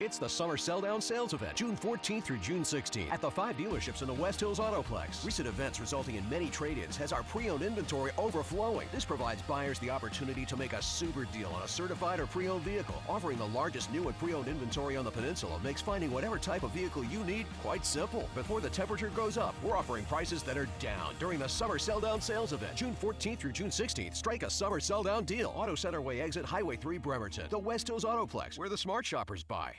It's the Summer Sell Down Sales Event, June 14th through June 16th at the five dealerships in the West Hills Autoplex. Recent events resulting in many trade-ins has our pre-owned inventory overflowing. This provides buyers the opportunity to make a super deal on a certified or pre-owned vehicle. Offering the largest new and pre-owned inventory on the peninsula makes finding whatever type of vehicle you need quite simple. Before the temperature goes up, we're offering prices that are down during the Summer Sell Down Sales Event, June 14th through June 16th. Strike a Summer Sell Down deal. Auto Center Way exit Highway 3 Bremerton. The West Hills Autoplex, where the smart shoppers buy.